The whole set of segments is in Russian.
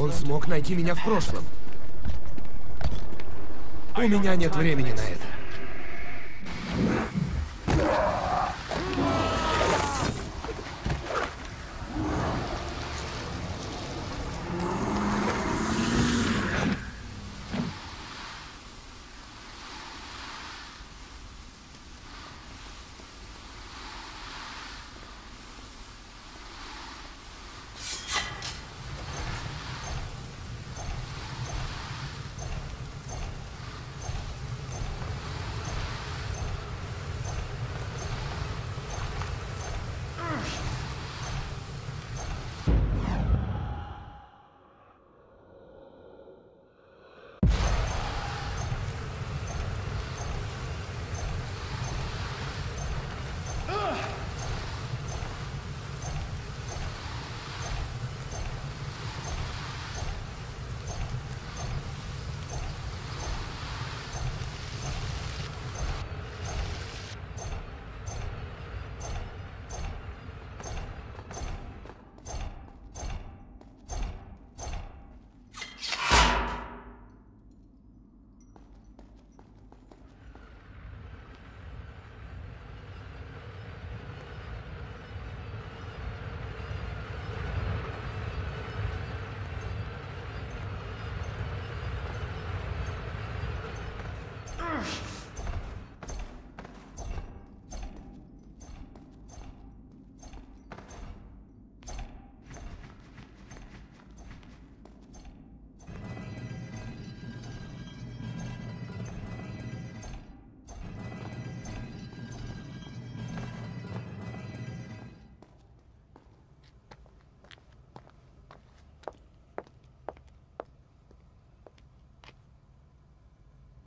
Он смог найти меня в прошлом. У меня нет времени на это.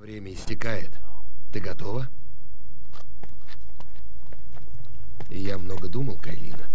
Время истекает. Ты готова? Я много думал, Кайлина.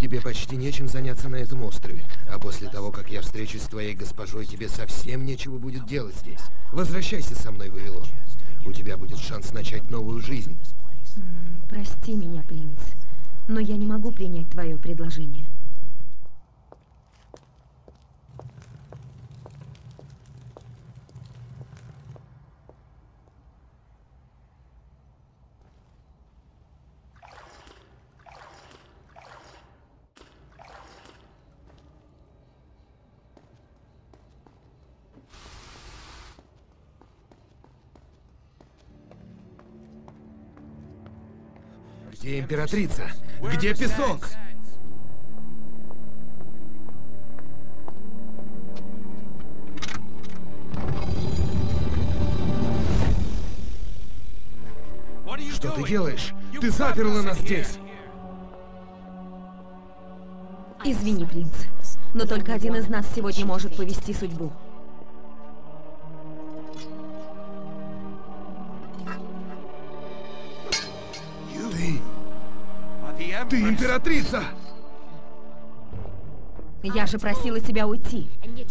Тебе почти нечем заняться на этом острове. А после того, как я встречусь с твоей госпожой, тебе совсем нечего будет делать здесь. Возвращайся со мной в Вавилон. У тебя будет шанс начать новую жизнь. Прости меня, принц, но я не могу принять твое предложение. Где императрица? Где песок? Что ты делаешь? Ты заперла нас здесь! Извини, принц, но только один из нас сегодня может повести судьбу. Ты императрица! Я же просила тебя уйти,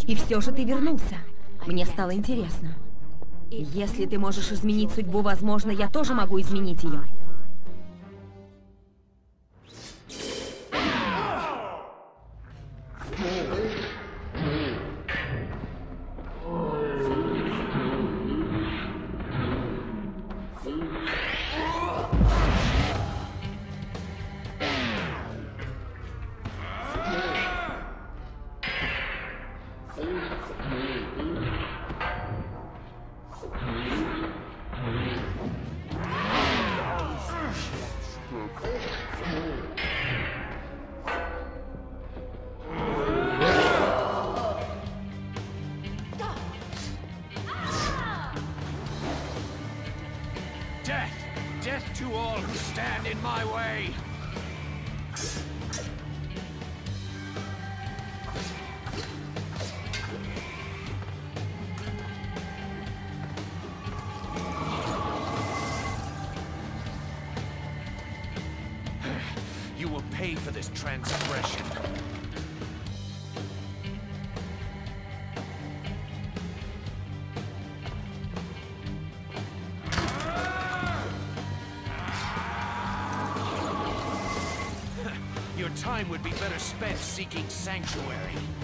и все же ты вернулся. Мне стало интересно. Если ты можешь изменить судьбу, возможно, я тоже могу изменить ее. To all who stand in my way! Time would be better spent seeking sanctuary.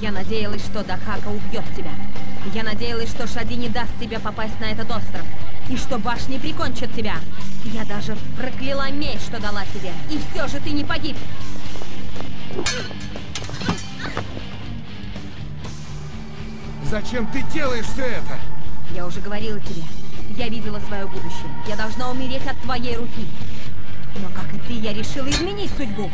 Я надеялась, что Дахака убьет тебя. Я надеялась, что Шади не даст тебе попасть на этот остров. И что башни прикончат тебя. Я даже прокляла меч, что дала тебе. И все же ты не погиб. Зачем ты делаешь все это? Я уже говорила тебе. Я видела свое будущее. Я должна умереть от твоей руки. Но как и ты, я решила изменить судьбу.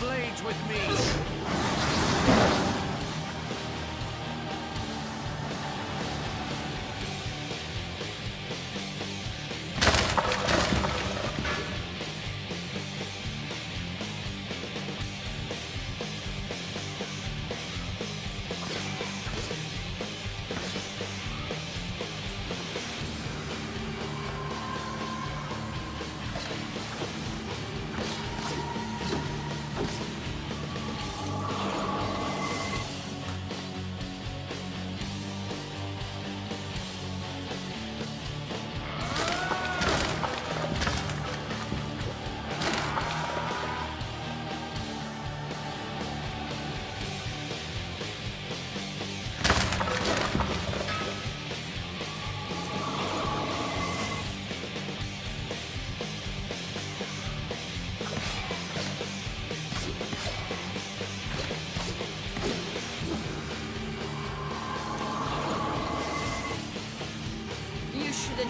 Blades with me.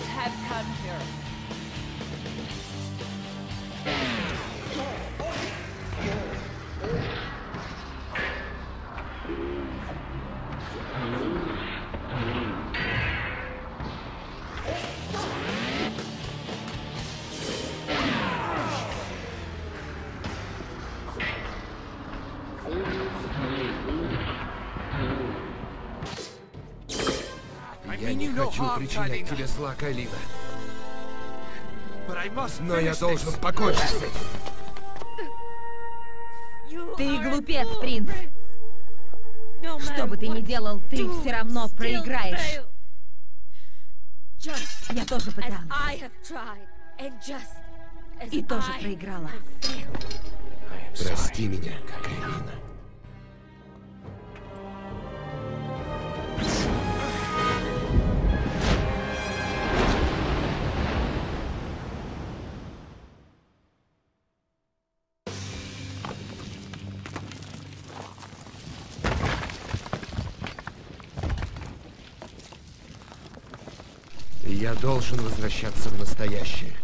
Have come here. Не хочу причинять тебе зла, Калина. Но я должен покончить с этим. Ты глупец, принц. Что бы ты ни делал, ты все равно проиграешь. Я тоже пыталась. И тоже проиграла. Прости меня, Калина. Я должен возвращаться в настоящее.